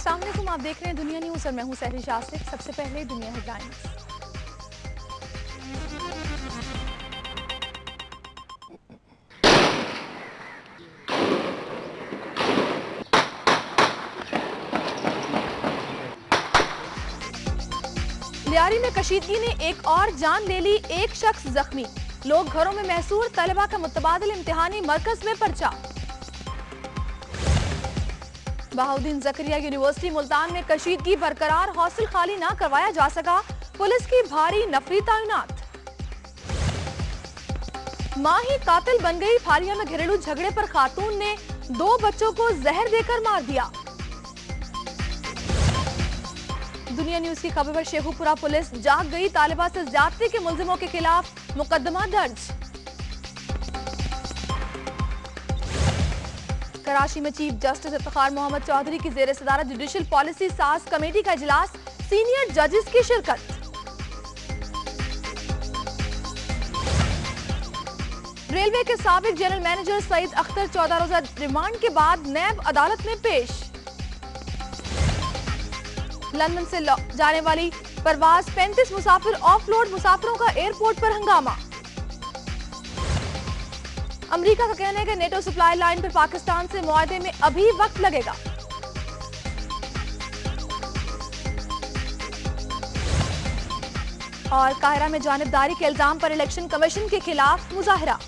वालेकुम आप देख रहे हैं दुनिया न्यूज़ और मैं हूँ सहरी शास्त्री। सबसे पहले दुनिया हेडलाइंस लियारी में कशीदगी ने एक और जान ले ली, एक शख्स जख्मी। लोग घरों में महसूर तलबा का मुतबादल, इम्तिहानी मरकज में पर्चा। बहाउद्दीन जकरिया यूनिवर्सिटी मुल्तान में कशीदगी बरकरार हौसल खाली न करवाया जा सका। पुलिस की भारी नफरी तैनात। माँ ही कातिल बन गई फालिया में घरेलू झगड़े पर खातून ने दो बच्चों को जहर देकर मार दिया। दुनिया न्यूज़ की खबर पर शेखुपुरा पुलिस जाग गई। तालिबा से ज्यादती के मुलजिमों के खिलाफ मुकदमा दर्ज। कराची में चीफ जस्टिस इफ्तार मोहम्मद चौधरी की जेर सदारत जुडिशल पॉलिसी साज कमेटी का इजलास, सीनियर जजेस की शिरकत। रेलवे के सबक जनरल मैनेजर सईद अख्तर चौदह रोजा रिमांड के बाद नैब अदालत में पेश। लंदन से जाने वाली परवाज 35 मुसाफिर ऑफ़ ऑफलोड मुसाफिरों का एयरपोर्ट पर हंगामा। अमेरिका का कहना है कि नेटो सप्लाई लाइन पर पाकिस्तान से मुआदे में अभी वक्त लगेगा। और कायरा में जानबदारी के इल्ज़ाम पर इलेक्शन कमीशन के खिलाफ मुजाहरा।